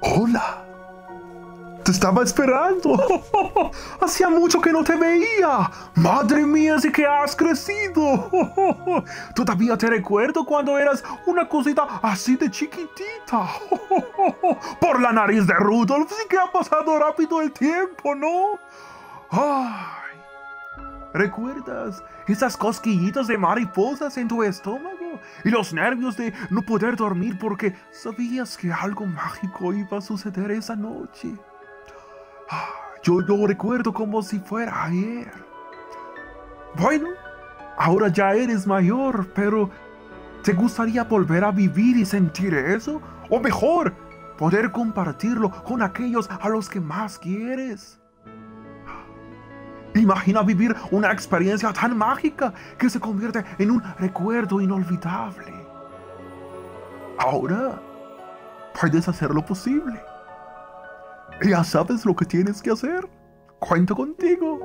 Hola. Te estaba esperando. Hacía mucho que no te veía. Madre mía, sí que has crecido. Todavía te recuerdo cuando eras una cosita así de chiquitita. Por la nariz de Rudolf, sí que ha pasado rápido el tiempo, ¿no? Ay. ¿Recuerdas esas cosquillitas de mariposas en tu estómago? Y los nervios de no poder dormir porque sabías que algo mágico iba a suceder esa noche. Ah, Yo lo recuerdo como si fuera ayer. Bueno, ahora ya eres mayor, pero ¿te gustaría volver a vivir y sentir eso? O mejor, poder compartirlo con aquellos a los que más quieres. Imagina vivir una experiencia tan mágica que se convierte en un recuerdo inolvidable. Ahora puedes hacer lo posible. Ya sabes lo que tienes que hacer. Cuento contigo.